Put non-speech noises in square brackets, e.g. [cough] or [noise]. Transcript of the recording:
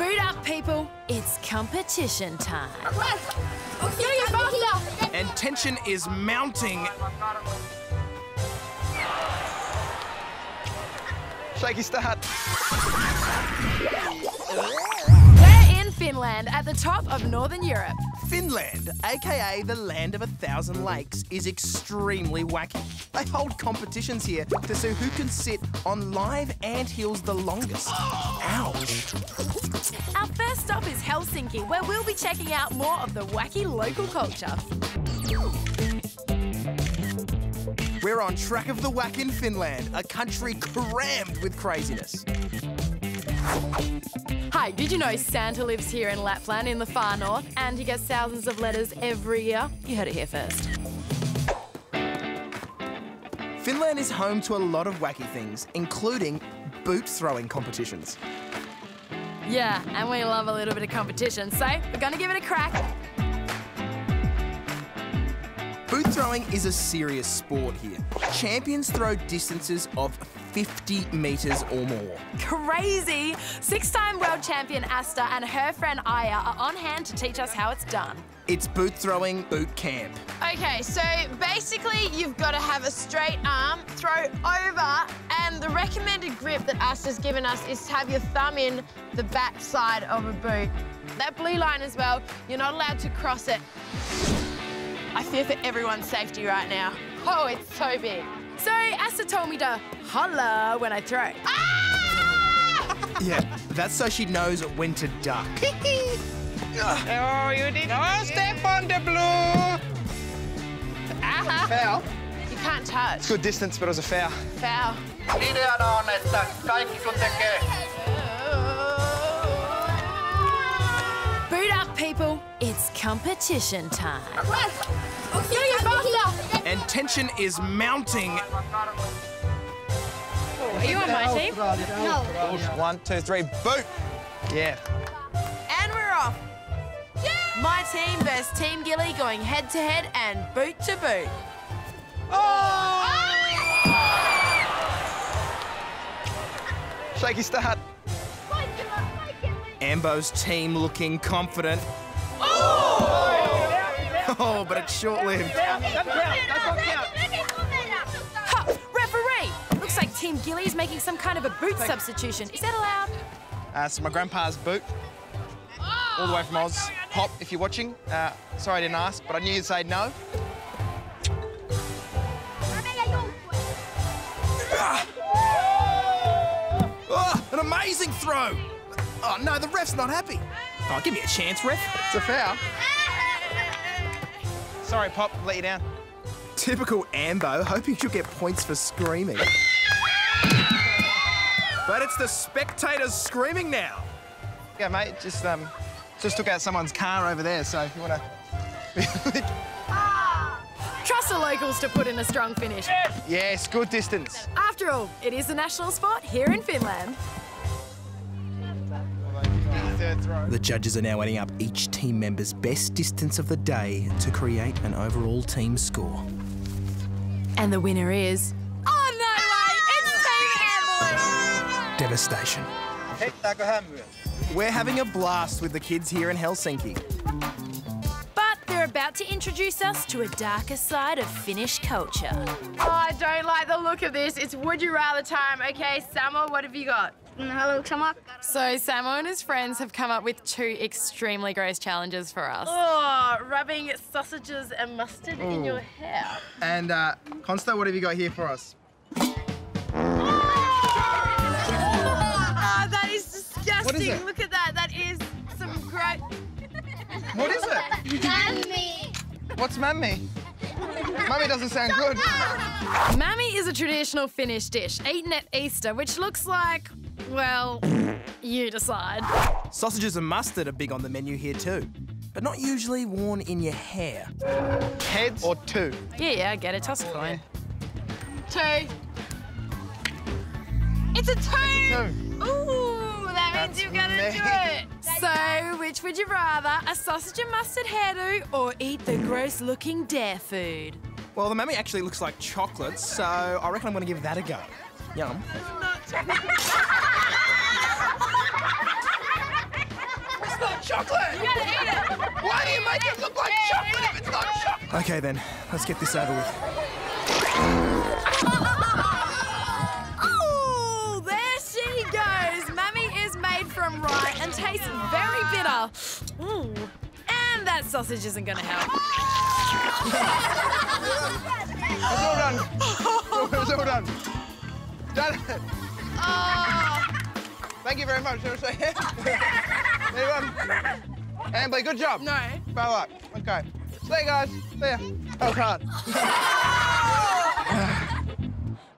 Boot up, people. It's competition time. And tension is mounting. Shaky start. Finland, at the top of Northern Europe. Finland, aka the land of a thousand lakes, is extremely wacky. They hold competitions here to see who can sit on live ant hills the longest. Ouch. Our first stop is Helsinki, where we'll be checking out more of the wacky local culture. We're on track of the whack in Finland, a country crammed with craziness. Hi, did you know Santa lives here in Lapland in the far north and he gets thousands of letters every year? You heard it here first. Finland is home to a lot of wacky things, including boot throwing competitions. Yeah, and we love a little bit of competition, so we're gonna give it a crack. Boot throwing is a serious sport here. Champions throw distances of 50 metres or more. Crazy! Six time world champion Asta and her friend Aya are on hand to teach us how it's done. It's boot throwing boot camp. Okay, so basically you've got to have a straight arm, throw over, and the recommended grip that Asta's given us is to have your thumb in the back side of a boot. That blue line as well, you're not allowed to cross it. I fear for everyone's safety right now. Oh, it's so big. So Asta told me to holla when I throw. [laughs] Yeah, that's so she knows when to duck. [laughs] Oh, you did not step on the blue. Ah. Foul. You can't touch. It's good distance, but it was a foul. Foul. Ideana on, että kaikki kun tekee Boot up, people. It's competition time. And tension is mounting. Are you on my team? One, two, three, boot. Yeah. And we're off. My team versus Team Gilly going head to head and boot to boot. Oh! Shaky start. Ambo's team looking confident. Oh, oh but it's short-lived. Team Gilly's making some kind of a boot substitution. Is that allowed? Uh, it's my grandpa's boot. All the way from Oz. Pop, if you're watching. Uh, sorry I didn't ask, but I knew you'd say no. Oh, an amazing throw. Oh, no, the ref's not happy. Oh, give me a chance, ref. It's a foul. Sorry, Pop, let you down. Typical Ambo, hoping she'll get points for screaming. But it's the spectators screaming now. Yeah, mate, just um, just took out someone's car over there, so if you want to... [laughs] Trust the locals to put in a strong finish. yes, yes, good distance. After all, it is a national sport here in Finland. The judges are now adding up each team member's best distance of the day to create an overall team score. And the winner is. Oh, no way! It's Team Emily! Devastation. We're having a blast with the kids here in Helsinki. But they're about to introduce us to a darker side of Finnish culture. Oh, I don't like the look of this. It's would you rather time. Okay, Samuel, what have you got? Hello, Samo. So, Samo and his friends have come up with two extremely gross challenges for us. Oh, rubbing sausages and mustard in your hair. And uh, Konsta, what have you got here for us? What is it? Look at that. That is some great. What is it? Mämmi. What's mämmi? Mummy doesn't sound good. Mämmi is a traditional Finnish dish eaten at Easter, which looks like, well, you decide. Sausages and mustard are big on the menu here too, but not usually worn in your hair. Heads or two? Yeah, yeah, I get it. Toss a coin. Two. It's a two. Two. Ooh, that means you've got to me. do it. [laughs] So, which would you rather, a sausage and mustard hairdo or eat the gross looking dare food? Well, the mummy actually looks like chocolate, so I reckon I'm going to give that a go. Yum. [laughs] chocolate! You gotta eat it. Why do you make it look like chocolate if it's not chocolate? Okay, then, let's get this over with. Sausage isn't to help. It's all done. All done. Done it. Thank you very much. Seriously. there you good job. No. Bad luck. Okay. See you guys. See ya. That was hard.